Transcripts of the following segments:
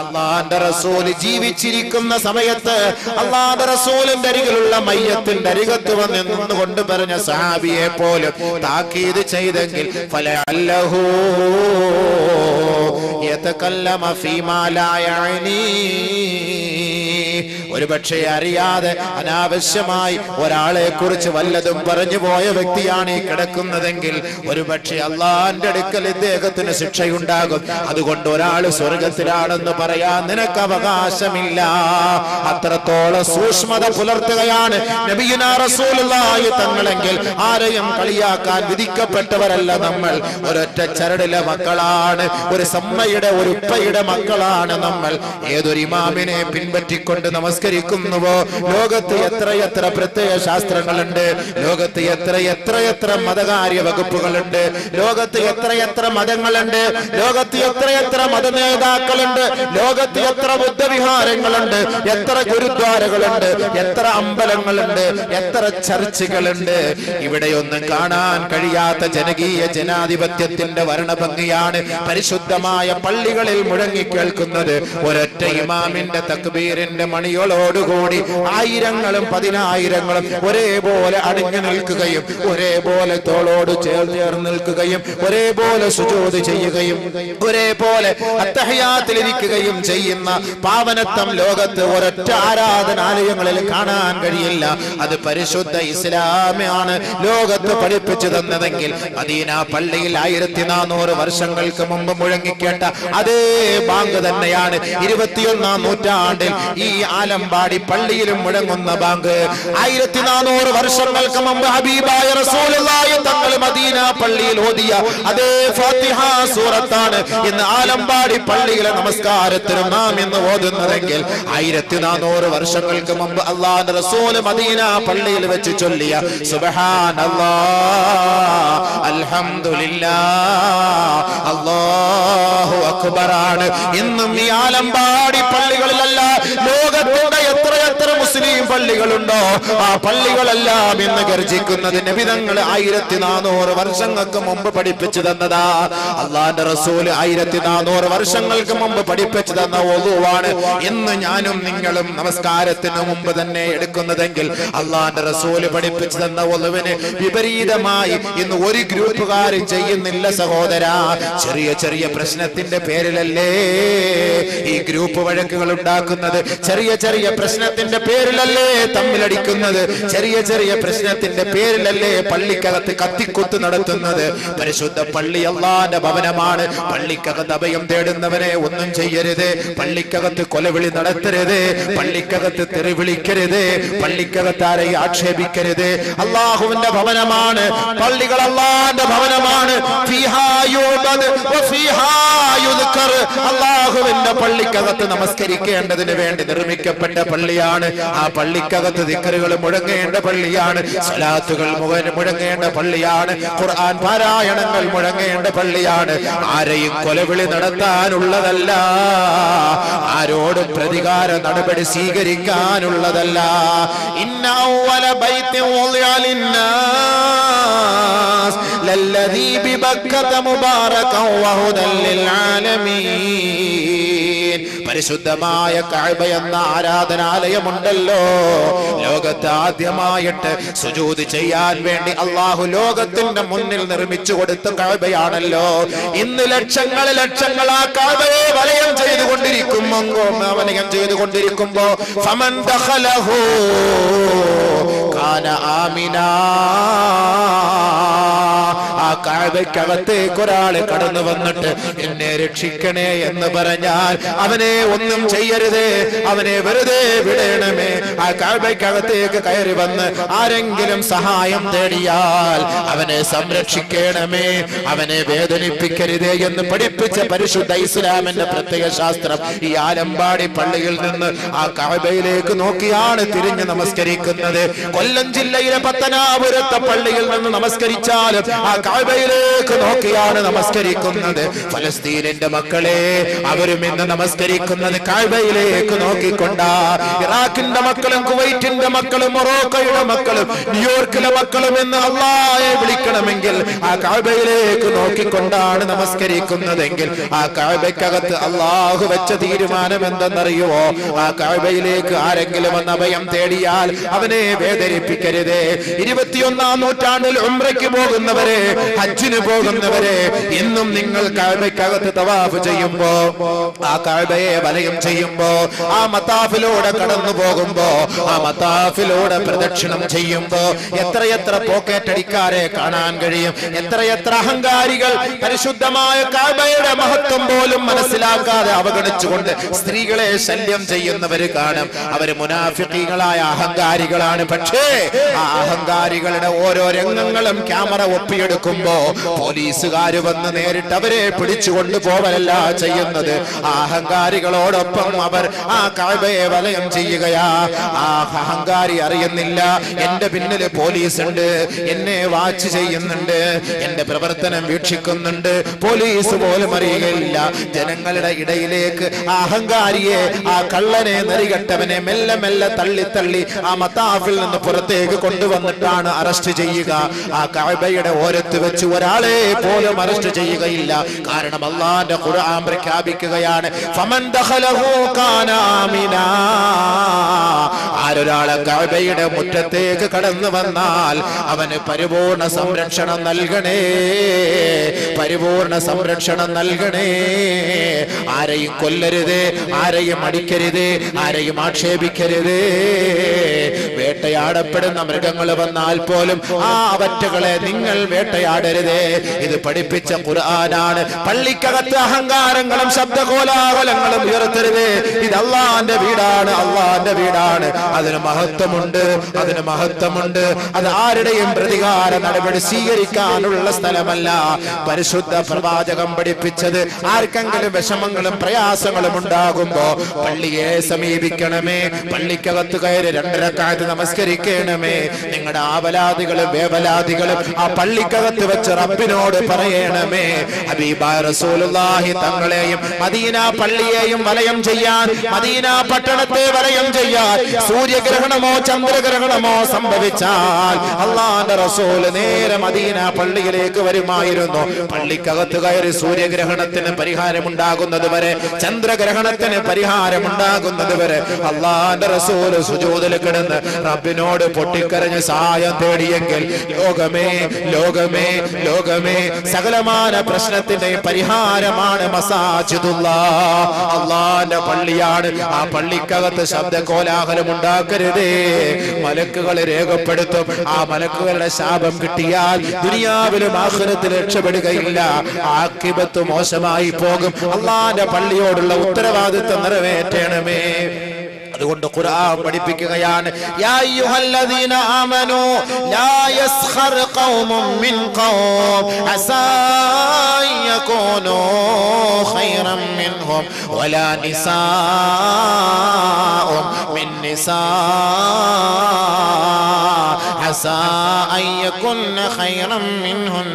അള്ളാന്റെ റസൂൽ ജീവിച്ചിരിക്കുന്ന സമയത്ത് അള്ളാന്റെ റസൂലിന്റെ അരികിലുള്ള മയ്യത്തിന്റെ അരികത്ത് വന്ന് നിന്നുകൊണ്ട് പറഞ്ഞ സഹാബിയെ പോലും താക്കീത് ചെയ്തെങ്കിൽ ഫല അല്ലഹൂ യതകല്ലമ ഫീമാ ലാ ഒരു പക്ഷേ അറിയാതെ അനാവശ്യമായി ഒരാളെ കുറിച്ച് വല്ലതും പറഞ്ഞു പോയ വ്യക്തിയാണ് ഈ കിടക്കുന്നതെങ്കിൽ ഒരുപക്ഷെ അള്ളാന്റെ അടുക്കൽ ഇദ്ദേഹത്തിന് ശിക്ഷയുണ്ടാകും. അതുകൊണ്ട് ഒരാൾ സ്വർഗത്തിലാണെന്ന് പറയാൻ നിനക്ക് അവകാശമില്ല. അത്രത്തോളം സൂക്ഷ്മത പുലർത്തുകയാണ് തങ്ങളെങ്കിൽ ആരെയും കളിയാക്കാൻ വിധിക്കപ്പെട്ടവരല്ല നമ്മൾ. ഒരൊറ്റ ചരടിലെ മക്കളാണ് ഒരു സമ്മയുടെ ഒരു ഉപ്പയുടെ മക്കളാണ് നമ്മൾ. ഏതൊരു ഇമാമിനെ പിൻപറ്റിക്കൊണ്ട് നമസ്കരിക്കുന്നുവോ ലോകത്ത് എത്രയെത്ര പ്രത്യയ ശാസ്ത്രങ്ങളുണ്ട്? ലോകത്ത് എത്ര എത്രയെത്ര മതകാര്യ വകുപ്പുകളുണ്ട്? ലോകത്ത് എത്രയെത്ര മതങ്ങളുണ്ട്? ലോകത്ത് എത്രയെത്ര മത നേതാക്കളുണ്ട് ലോകത്ത് എത്ര ബുദ്ധവിഹാരങ്ങളുണ്ട്? എത്ര ഗുരുദ്വാരകളുണ്ട്? എത്ര അമ്പലങ്ങളുണ്ട്? എത്ര ചർച്ചകളുണ്ട്? ഇവിടെയൊന്നും കാണാൻ കഴിയാത്ത ജനകീയ ജനാധിപത്യത്തിന്റെ വർണഭംഗിയാണ് പരിശുദ്ധമായ പള്ളികളിൽ മുഴങ്ങിക്കേൾക്കുന്നത് ഒരൊറ്റ ഇമാമിന്റെ തക്ബീറിന്റെ മണികളോടുകൂടി ആയിരങ്ങളും പതിനായിരങ്ങളും ഒരേപോലെ അടിഞ്ഞു നിൽക്കുകയും ഒരേപോലെ തോളോട് ചേർന്ന് നിൽക്കുകയും ഒരേപോലെ സുജോത് ചെയ്യുകയും ഒരേപോലെ അത്തഹയാത്തിലിരിക്കുകയും ചെയ്യുന്ന പാവനത്വം ലോകത്ത് ഒരൊറ്റ ആരാധനാലയങ്ങളിൽ കാണാൻ കഴിയില്ല. അത് പരിശുദ്ധ ഇസ്ലാമാണ് ലോകത്ത് പഠിപ്പിച്ചു തന്നതെങ്കിൽ മദീന പള്ളിയിൽ ആയിരത്തി നാനൂറ് വർഷങ്ങൾക്ക് മുമ്പ് മുഴങ്ങിക്കേട്ട അതേ ബാങ്ക് തന്നെയാണ്. ഇരുപത്തിയൊന്നാം നൂറ്റാണ്ടിൽ ഈ ആലമ്പാടി പള്ളിയിലും മുഴങ്ങുന്ന ബാങ്ക്. ആയിരത്തി നാനൂറ് വർഷങ്ങൾക്ക് മുമ്പ് ഹബീബായ റസൂലുള്ളാഹി തങ്ങൾ മദീന പള്ളിയിൽ ഓതിയ അതേ ഫാത്തിഹ സൂറത്താണ് ഇന്ന് ആലമ്പാടി പള്ളിയിലെ നമസ്കാരത്തിന് നാം ഇന്ന് ഓതുന്നതെങ്കിൽ ആയിരത്തി നാനൂറ് വർഷങ്ങൾക്ക് മുമ്പ് അള്ളാഹ് റസൂൽ മദീന പള്ളിയിൽ വെച്ച് ചൊല്ലിയ സുബ്ഹാനല്ലാഹ് അൽഹംദുലില്ലാ അല്ലാഹു അക്ബറാണ്. ഇന്നും ഈ ആലമ്പാടി എത്ര എത്ര മുസ്ലിം പള്ളികളുണ്ടോ? ആ പള്ളികളെല്ലാം ഇന്ന് ഗർജിക്കുന്നതിന് വിധങ്ങൾ ആയിരത്തി നാനൂറ് വർഷങ്ങൾക്ക് മുമ്പ് പഠിപ്പിച്ചു തന്നതാ. അള്ളാന്റെ റസൂൽ ആയിരത്തി നാനൂറ് വർഷങ്ങൾക്ക് മുമ്പ് പഠിപ്പിച്ചു തന്ന ഒതുവാണ് ഇന്ന് ഞാനും നിങ്ങളും നമസ്കാരത്തിന് മുമ്പ് തന്നെ എടുക്കുന്നതെങ്കിൽ അള്ളാന്റെ റസൂൽ പഠിപ്പിച്ചു തന്ന ഒതുവിന് വിപരീതമായി ഇന്ന് ഒരു ഗ്രൂപ്പുകാരും ചെയ്യുന്നില്ല സഹോദര. ചെറിയ ചെറിയ പ്രശ്നത്തിന്റെ പേരിലല്ലേ ഈ ഗ്രൂപ്പ് വഴക്കുകൾ ഉണ്ടാക്കുന്നത്? ചെറിയ ചെറിയ പ്രശ്നത്തിന്റെ പേരിലല്ലേ തമ്മിലടിക്കുന്നത്? ചെറിയ ചെറിയ പ്രശ്നത്തിന്റെ പേരിലല്ലേ പള്ളിക്കകത്ത് കത്തിക്കുത്ത് നടത്തുന്നത്? പരിശുദ്ധ പള്ളി അള്ളാന്റെ ഭവനമാണ്. പള്ളിക്കകത്ത് അഭയം തേടുന്നവനെ ഒന്നും ചെയ്യരുത്. പള്ളിക്കകത്ത് കൊലവിളി നടത്തരുത്. പള്ളിക്കകത്ത് തെറി വിളിക്കരുത് പള്ളിക്കകത്ത് ആരെയും ആക്ഷേപിക്കരുത്. അള്ളാഹുവിന്റെ ഭവനമാണ്. പള്ളികൾ അള്ളാന്റെ ഭവനമാണ്. അള്ളാഹുവിന്റെ പള്ളിക്കകത്ത് നമസ്കരിക്കേണ്ടതിന് വേണ്ടി നിർമ്മിക്കപ്പെട്ട പള്ളിയാണ് ആ പള്ളിക്കകത്ത് ദിക്കറുകൾ മുഴങ്ങേണ്ട പള്ളിയാണ് സലാത്തുകൾ മുഴങ്ങേണ്ട പള്ളിയാണ് ഖുർആൻ പാരായണങ്ങൾ മുഴങ്ങേണ്ട പള്ളിയാണ്. ആരെയും കൊലവിളി നടത്താനുള്ളതല്ല ആരോടും പ്രതികാര നടപടി സ്വീകരിക്കാനുള്ളതല്ല. ഇന്ന അവ്വല ബൈത്തിൻ വുളിഅ ലിന്നാസ് ലല്ലദീ ബിബക്കത മുബാറകൻ ലിൽ ലിൽആലമീൻ പരിശുദ്ധമായ കഅബ എന്ന ആരാധനാലയമുണ്ടല്ലോ. ലോകത്ത് ആദ്യമായിട്ട് സുജൂദ് ചെയ്യാൻ വേണ്ടി അള്ളാഹു ലോകത്തിന്റെ മുന്നിൽ നിർമ്മിച്ചു കൊടുത്ത കഅബയാണല്ലോ ഇന്ന് ലക്ഷങ്ങൾ ലക്ഷങ്ങൾ ആ കഅബയെ വലയം ചെയ്തുകൊണ്ടിരിക്കുമ്പോ വലയം ചെയ്തുകൊണ്ടിരിക്കുമ്പോ ഫമൻ ദഖലഹു കാന ആമിനാ. ആ കാഴ്ചക്കകത്തേക്ക് ഒരാൾ കടന്നു വന്നിട്ട് എന്നെ രക്ഷിക്കണേ എന്ന് പറഞ്ഞാൽ അവനെ ഒന്നും ചെയ്യരുതേ അവനെ വെറുതെ വിടയണമേ ആ കാഴ്ചക്കകത്തേക്ക് കയറി വന്ന് ആരെങ്കിലും സഹായം തേടിയാൽ അവനെ സംരക്ഷിക്കണമേ അവനെ വേദനിപ്പിക്കരുതേ എന്ന് പഠിപ്പിച്ച പരിശുദ്ധ ഇസ്ലാമിന്റെ പ്രത്യേക ശാസ്ത്രം ഈ ആലമ്പാടി പള്ളിയിൽ നിന്ന് ആ കാബയിലേക്ക് നോക്കിയാണ് തിരിഞ്ഞ് നമസ്കരിക്കുന്നത്. കൊല്ലം ജില്ലയിലെ പത്തനാപുരത്തെ പള്ളിയിൽ നിന്ന് നമസ്കരിച്ചാലും ആ കാഴ്ബയിലേക്ക് നോക്കിയാണ് നമസ്കരിക്കുന്നത്. ഫലസ്തീനിന്റെ മക്കളെ അവരും ഇന്ന് നമസ്കരിക്കുന്നത് കാബയിലേക്ക് നോക്കിക്കൊണ്ട. ഇറാഖിന്റെ മക്കളും കുവൈറ്റിന്റെ മക്കളും മൊറോക്കോയുടെ മക്കളും ന്യൂയോർക്കിലെ മക്കളും എന്ന് അള്ളായെ വിളിക്കണമെങ്കിൽ ആ കാബയിലേക്ക് നോക്കിക്കൊണ്ടാണ് നമസ്കരിക്കുന്നതെങ്കിൽ ആ കാബയ്ക്കകത്ത് അള്ളാഹു വെച്ച തീരുമാനം എന്തെന്നറിയുമോ ആ കാബയിലേക്ക് ആരെങ്കിലും വന്ന് അഭയം തേടിയാൽ അവനെ വേദനിപ്പിക്കരുതേ. ഇരുപത്തിയൊന്നാം നൂറ്റാണ്ടിൽ ഉംറയ്ക്ക് പോകുന്നവരെ ഹജ്ജിന് പോകുന്നവരെ ഇന്നും നിങ്ങൾ കാഴ്ബയ്ക്കകത്ത് തവാഫ് ചെയ്യുമ്പോ ആ കാഴ്ബയെ വലയം ചെയ്യുമ്പോ ആ മത്താഫിലൂടെ കടന്നു പോകുമ്പോ ആ മത്താഫിലൂടെ പ്രദക്ഷിണം ചെയ്യുമ്പോ എത്രയെത്ര പോക്കേറ്റടിക്കാരെ കാണാൻ കഴിയും? എത്രയെത്ര അഹങ്കാരികൾ പരിശുദ്ധമായ കാഴ്ബയുടെ മഹത്വം പോലും മനസ്സിലാക്കാതെ അവഗണിച്ചുകൊണ്ട് സ്ത്രീകളെ ശല്യം ചെയ്യുന്നവർ കാണും. അവർ മുനാഫിക്കീകളായ അഹങ്കാരികളാണ്. പക്ഷേ ആ അഹങ്കാരികളുടെ ഓരോ രംഗങ്ങളും ക്യാമറ ഒപ്പിയെടുക്കുമ്പോ പോലീസുകാര് വന്ന് നേരിട്ട് അവരെ പിടിച്ചുകൊണ്ട് പോവലല്ല ചെയ്യുന്നത്. അഹങ്കാരികളോടൊപ്പം അവർ ആ കഴവയെ വലയം ചെയ്യുകയാ. ആ അഹങ്കാരി അറിയുന്നില്ല. എന്റെ പിന്നിൽ പോലീസ് ഉണ്ട് എന്നെ വാച്ച് ചെയ്യുന്നുണ്ട്. എന്റെ പ്രവർത്തനം വീക്ഷിക്കുന്നുണ്ട്. പോലീസ് പോലും അറിയുകയില്ല. ജനങ്ങളുടെ ഇടയിലേക്ക് ആ അഹങ്കാരിയെ ആ കള്ളനെ നെറികെട്ടവനെ മെല്ലെ മെല്ലെ തള്ളി തള്ളി ആ മത്താഫിൽ നിന്ന് പുറത്തേക്ക് കൊണ്ടുവന്നിട്ടാണ് അറസ്റ്റ് ചെയ്യുക. ആ കാഴ്ബയുടെ ഓരത്ത് വെച്ച് ഒരാളെ പോലും അറസ്റ്റ് ചെയ്യുകയില്ല. കാരണം അള്ളാന്റെ ഖുർആൻ പ്രഖ്യാപിക്കുകയാണ്. ആരൊരാളെ കാഴ്ബയുടെ മുറ്റത്തേക്ക് കടന്നു വന്നാൽ അവന് പരിപൂർണ സംരക്ഷണം നൽകണേ പരിപൂർണ സംരക്ഷണം നൽകണേ. ആരെയും കൊല്ലരുത് ആരെയും അടിക്കരുത് ആരെയും ആക്ഷേപിക്കരുത്. വേട്ടയാടപ്പെടുന്ന മൃഗങ്ങൾ വന്നാൽ പോലും ആ അവറ്റകളെ നിങ്ങൾ വേട്ടയാടരുതേ ഇത് പഠിപ്പിച്ച ഖുർആനാണ്. പള്ളിക്കകത്ത് അഹങ്കാരങ്ങളും ശബ്ദകോലാഹലങ്ങളും ഉയർത്തരുത്. ഇത് അള്ളാന്റെ വീടാണ് അള്ളാന്റെ വീടാണ്. അതിന് മഹത്വമുണ്ട് അതിന് മഹത്വമുണ്ട്. അത് ആരുടെയും പ്രതികാര നടപടി സ്വീകരിക്കാനുള്ള സ്ഥലമല്ല. പരിശുദ്ധ പ്രവാചകം പഠിപ്പിച്ചത് ആർക്കെങ്കിലും വിഷമങ്ങളും പ്രയാസങ്ങളും ഉണ്ടാകുമ്പോ പള്ളിയെ സമീപിക്കണമേ. പള്ളിക്കകത്ത് കയറി രണ്ടരക്കാലത്ത് നമസ്കരിക്കണമേ. നിങ്ങളുടെ ആവലാദികളും വേവലാദികളും ആ പള്ളിക്കകത്ത് വെച്ച് റബ്ബിനോട് പറയണമേ. റസൂലുള്ളാഹി തങ്ങളെയും മദീന പള്ളിയെയും വലയം ചെയ്യാൻ മദീന പട്ടണത്തെ വലയം ചെയ്യാൻ സൂര്യഗ്രഹണമോ ചന്ദ്രഗ്രഹണമോ സംഭവിച്ചാൽ അള്ളാന്റെ റസൂൽ നേരെ മദീന പള്ളിയിലേക്ക് വരുമായിരുന്നു. പള്ളിക്കകത്ത് കയറി സൂര്യഗ്രഹണത്തിന് പരിഹാരമുണ്ടാകുന്നത് വരെ ചന്ദ്രഗ്രഹണത്തിന് പരിഹാരമുണ്ടാകുന്നത് വരെ അള്ളാന്റെ റസൂൽ സുജോതിൽ കിടന്ന് റബ്ബിനോട് പൊട്ടിക്കരഞ്ഞ് സഹായം തേടിയെങ്കിൽ ലോകമേ ലോകമേ ലോകമേ സകലമാന പ്രശ്നത്തിന്റെ പരിഹാരമാണ് അള്ളാന്റെ പള്ളിയാണ്. ആ പള്ളിക്കകത്ത് ശബ്ദ കോലാഹലം ഉണ്ടാക്കരുതേ മലക്കുകൾ രേഖപ്പെടുത്തും. ആ മലക്കുകളുടെ ശാപം കിട്ടിയാൽ ദുനിയാവിലും ആഹ്ലത്തിൽ രക്ഷപ്പെടുകയില്ല. ആക്കിബത്ത് മോശമായി പോകും. അള്ളാന്റെ പള്ളിയോടുള്ള ഉത്തരവാദിത്വം നിറവേറ്റണമേ. അതുകൊണ്ട് ഖുർആൻ പഠിപ്പിക്കുകയാണ് യാ അയ്യുഹല്ലദീന ആമനൂ ലാ യസ്ഖർ ഖൗമും മിൻ ഖൗം അസാ അൻ യകൂനൂ ഖൈറൻ മിൻഹും വലാ നിസാഉം മിൻ നിസാ അസാ അൻ യകുന്ന ഖൈറൻ മിൻഹുൻ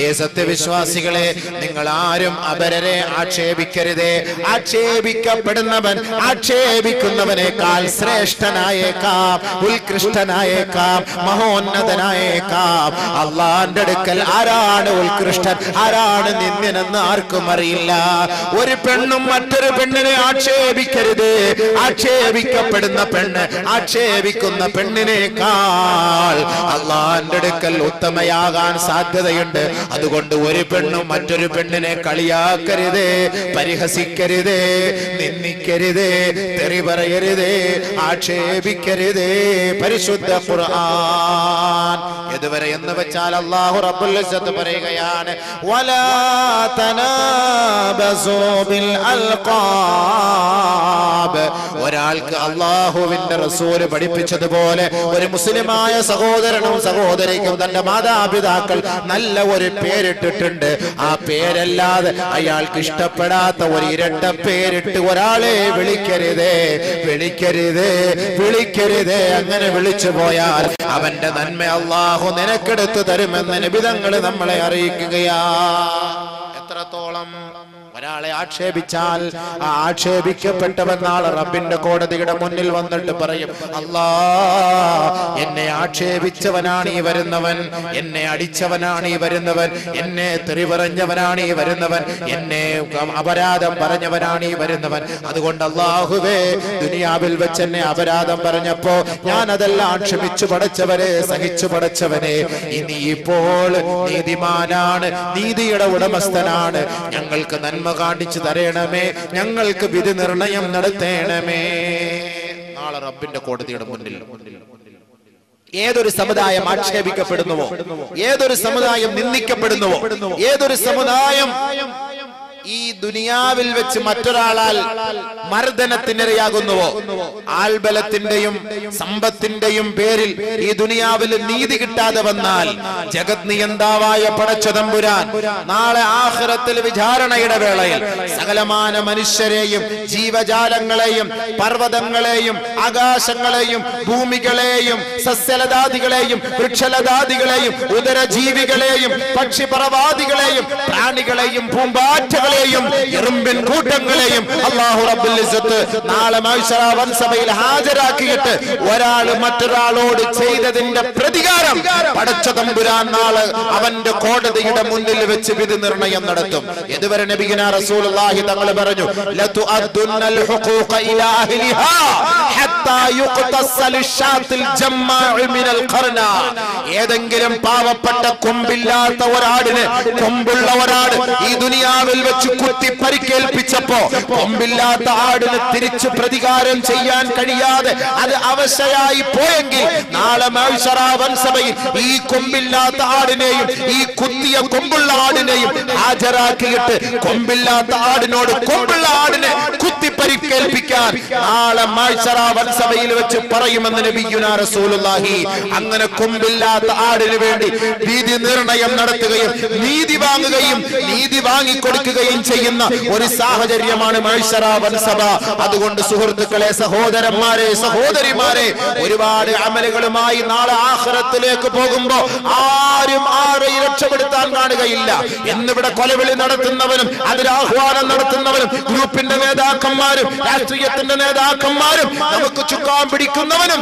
ഏ സത്യവിശ്വാസികളെ നിങ്ങൾ ആരും അപരരെ ആക്ഷേപിക്കരുതേ. ആക്ഷേപിക്കപ്പെടുന്നവൻ ആക്ഷേപിക്കുന്നവനേക്കാൾ ശ്രേഷ്ഠനായേക്കാം ഉത്കൃഷ്ടനായേക്കാം മഹോന്നതനായേക്കാം. അള്ളാന്റെ അടുക്കൽ ആരാണ് ഉത്കൃഷ്ടൻ? ആരാണ് നിന്ദ്യനെന്ന് ആർക്കും അറിയില്ല. ഒരു പെണ്ണും മറ്റൊരു പെണ്ണിനെ ആക്ഷേപിക്കരുത്. ആക്ഷേപിക്കപ്പെടുന്ന പെണ്ണ് ആക്ഷേപിക്കുന്ന പെണ്ണിനേക്കാൾ അള്ളാന്റെ അടുക്കൽ ഉത്തമയാകാൻ സാധ്യതയുണ്ട്. അതുകൊണ്ട് ഒരു പെണ്ണും മറ്റൊരു പെണ്ണിനെ കളിയാക്കരുതേ പരിഹസിക്കരുതേ നിന്ദിക്കരുതേ തെറി പറയരുതേ ആക്ഷേപിക്കരുതേ. പരിശുദ്ധ ഖുർആൻ ഇതുവരെ എന്ന് വെച്ചാൽ അള്ളാഹു റബ്ബുൽ ഇസ്സത്ത് പറയുകയാണ് വലാ തനാബസൂ ബിൽ അൽഖാബ്. ഒരാൾക്ക് അള്ളാഹുവിന്റെ റസൂൽ പഠിപ്പിച്ചതുപോലെ ഒരു മുസ്ലിമായ സഹോദരനും സഹോദരിക്കും തന്റെ മാതാപിതാക്കൾ നല്ല ഒരു പേരിട്ടിട്ടുണ്ട്. ആ പേരല്ലാതെ അയാൾക്ക് ഇഷ്ടപ്പെടാത്ത ഒരു ഇരട്ട പേരിട്ട് ഒരാളെ വിളിക്കരുതേ വിളിക്കരുതേ വിളിക്കരുതേ. അങ്ങനെ വിളിച്ചു പോയാൽ അവന്റെ നന്മ അള്ളാഹു നിനക്കെടുത്തു തരുമെന്ന് നിബിതങ്ങൾ നമ്മളെ അറിയിക്കുകയാ. എത്രത്തോളം ഒരാളെ ആക്ഷേപിച്ചാൽ ആ ആക്ഷേപിക്കപ്പെട്ടവൻ നാളെ റബ്ബിന്റെ കോടതിയുടെ മുന്നിൽ വന്നിട്ട് പറയും അല്ലാ എന്നെ ആക്ഷേപിച്ചവനാണ് ഈ വരുന്നവൻ എന്നെ അടിച്ചവനാണ് ഈ വരുന്നവൻ എന്നെ തെറി പറഞ്ഞവനാണ് ഈ വരുന്നവൻ എന്നെ അപരാധം പറഞ്ഞവനാണ് ഈ വരുന്നവൻ. അതുകൊണ്ട് അള്ളാഹുവേ ദുനിയാവിൽ വെച്ച് എന്നെ അപരാധം പറഞ്ഞപ്പോ ഞാൻ അതെല്ലാം ക്ഷമിച്ചു പടച്ചവരെ സഹിച്ചു പടച്ചവനെ. ഇനി ഇപ്പോൾ നീതിമാനാണ് നീതിയുടെ ഉടമസ്ഥനാണ്. ഞങ്ങൾക്ക് നന്മ കാണിച്ചു തരണമേ. ഞങ്ങൾക്ക് വിധി നിർണയം നടത്തേണമേ. നാളെ റബ്ബിന്റെ കോടതിയുടെ മുന്നിൽ. ഏതൊരു സമുദായം ആക്ഷേപിക്കപ്പെടുന്നുവോ? ഏതൊരു സമുദായം നിന്ദിക്കപ്പെടുന്നുവോ? ഏതൊരു സമുദായം ഈ ദുനിയാവിൽ വെച്ച് മറ്റൊരാളാൽ മർദ്ദനത്തിനിരയാകുന്നുവോ? ആൽബലത്തിന്റെയും സമ്പത്തിന്റെയും പേരിൽ ഈ ദുനിയാവിൽ നീതി കിട്ടാതെ വന്നാൽ ജഗത് നിയന്താവായ പടച്ചതമ്പുരാൻ നാളെ ആഹ്റത്തിൽ വിചാരണയുടെ വേളയിൽ സകലമാന മനുഷ്യരെയും ജീവജാലങ്ങളെയും പർവതങ്ങളെയും ആകാശങ്ങളെയും ഭൂമികളെയും സസ്യലതാദികളെയും വൃക്ഷലതാദികളെയും ഉദരജീവികളെയും പക്ഷിപറവാദികളെയും പ്രാണികളെയും പൂമ്പാറ്റകളെയും എറുമ്പിൻ കൂട്ടങ്ങളെയും അള്ളാഹു റബ്ബുൽ ഇസ്സത്ത് നാളെ മൈസറ വൻസഭയിൽ ഹാജരാക്കിയിട്ട് ഒരാൾ മറ്റൊരാളോട് ചെയ്തതിന്റെ പ്രതികാരം പടച്ച തമ്പുരാൻ നാൾ അവന്റെ കോടതിയുടെ മുന്നിൽ വെച്ച് വിധി നിർണയം നടത്തും. ഇതുവരെ നബിഗിന റസൂലുള്ളാഹി തങ്ങൾ പറഞ്ഞു ഹുഖൂഖ ഇലാ അഹ്ലിഹാ ഹത്താ ജമ്മാഉ മിനൽ ഖർന. ഏതെങ്കിലും പാവപ്പെട്ട കൊമ്പില്ലാത്ത ഒരാടിന് കൊമ്പുള്ള ഒരാട് ഈ ദുനിയാവിൽ വെച്ച് കുത്തി പരിക്കേൽപ്പിച്ചപ്പോ കൊമ്പില്ലാത്ത ആടിന് തിരിച്ചു പ്രതികാരം ചെയ്യാൻ കഴിയാതെ അത് അവശയായി പോയെങ്കിൽ നാളെ വൻസഭയിൽ ഈ കൊമ്പില്ലാത്ത ആടിനെയും ഈ കുത്തിയ കൊമ്പുള്ള ആടിനെയും ഹാജരാക്കിയിട്ട് കൊമ്പില്ലാത്ത ആടിനോട് കൊമ്പുള്ള ആടിനെ കുത്തി പരിക്കേൽപ്പിക്കാൻ നാളെ വൻസഭയിൽ വെച്ച് പറയുമെന്ന് നബിയുന റസൂലുള്ളാഹി. അങ്ങനെ കൊമ്പില്ലാത്ത ആടിന് വേണ്ടി നീതി നിർണയം നടത്തുകയും നീതി വാങ്ങുകയും നീതി വാങ്ങിക്കൊടുക്കുകയും ചെയ്യുന്ന ഒരു സാഹചര്യമാണ് മത്സര വൻസഭ അതുകൊണ്ട് സുഹൃത്തുക്കളെ സഹോദരന്മാരെ സഹോദരിമാരെ ഒരുപാട് അമലുകളുമായി നാളെ ആഹ്റത്തിലേക്ക് പോകുമ്പോ ആരും ആരെയും രക്ഷപ്പെടുത്താൻ കാണുകയില്ല എന്നിവിടെ കൊലവിളി നടത്തുന്നവനും അതിൽ ആഹ്വാനം നടത്തുന്നവനും ഗ്രൂപ്പിന്റെ നേതാക്കന്മാരും രാഷ്ട്രീയത്തിന്റെ നേതാക്കന്മാരും നമുക്ക് ചുക്കാൻ പിടിക്കുന്നവനും.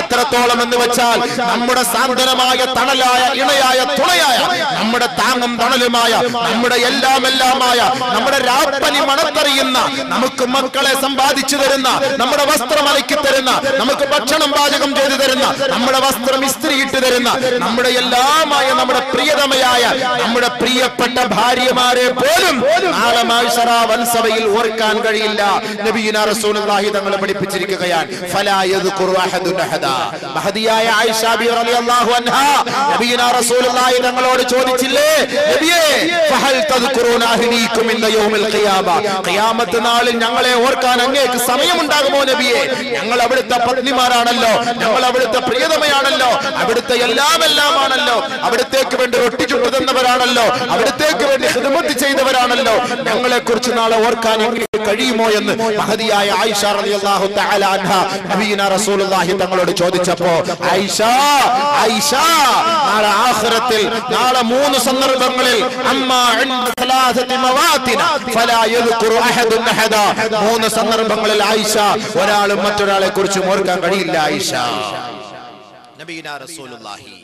എത്രത്തോളം എന്ന് വെച്ചാൽ നമ്മുടെ സാന്ത്വനമായ തണലായ ഇണയായ തുണയായ നമ്മുടെ താങ്ങും തണലുമായ നമ്മുടെ എല്ലാം എല്ലാമായ നമ്മുടെ രാപ്പനി മണത്തറിയുന്ന നമുക്ക് മക്കളെ സമ്പാദിച്ചു തരുന്ന നമ്മുടെ വസ്ത്രം അലക്കി തരുന്ന നമുക്ക് ഭക്ഷണം പാചകം ചെയ്തു തരുന്ന നമ്മുടെ വസ്ത്രം ഇസ്ത്രിയിട്ട് തരുന്ന നമ്മുടെ എല്ലാമായ നമ്മുടെ പ്രിയതമയായ നമ്മുടെ പ്രിയപ്പെട്ട ഭാര്യമാരെ പോലും നാളെ മാഴ്സറ വൻസഭയിൽ ഓർക്കാൻ കഴിയില്ല. നബീന റസൂലുള്ളാഹി തങ്ങൾ പഠിപ്പിച്ചിരിക്കുകയാണ് ഫലാ യദ്കുറു അഹദുൻ അഹദാ. മഹദിയായ ആയിഷ ബി റളിയല്ലാഹു അൻഹാ നബീന റസൂലുള്ളാഹി തങ്ങളോട് ചോദിച്ചില്ലേ നബിയേ ഫഹൽ തദ്കുറൂന അഹ്ലീകും ഇന്ന യൗമിൽ ഖിയാമ. ഖിയാമത്ത് നാളിൽ ഞങ്ങളെ ഓർക്കാൻ അങ്ങേക്ക് സമയമുണ്ടാകുമോ നബിയേ? ഞങ്ങൾ അവിടുത്തെ പത്നിമാരാണല്ലോ നമ്മൾ അവിടുത്തെ പ്രിയതമയാണല്ലോ. അവിടുത്തെ എല്ലാം എല്ലാമാണല്ലോ അവിടത്തേക്ക് വേണ്ടി തന്നവരാണല്ലോ അവിടത്തേക്ക് വേണ്ടി ഹിദമത്ത് ചെയ്തവരാണല്ലോ. ഞങ്ങളെ കുറിച്ച് നാളെ ഓർക്കാൻ കഴിയുമോ എന്ന് മഹതിയായ ആയിഷ റളിയല്ലാഹു തആല അൻഹ നബീന റസൂലുള്ളാഹി തങ്ങളോട് ചോദിച്ചപ്പോൾ ആയിഷ ആയിഷ നാളെ ആഖിറത്തിൽ നാളെ മൂന്ന് സന്ദർഭങ്ങളിൽ അമ്മ ഇൻദ സലാസതി മവാതിന ഫലാ യദ്കുറു അഹദുൻ അഹദ. മൂന്ന് സന്ദർഭങ്ങളിൽ ആയിഷ ഒരാളും മറ്റൊരാളെ കുറിച്ച് ഓർക്കാൻ കഴിയില്ല ആയിഷ നബീന റസൂലുള്ളാഹി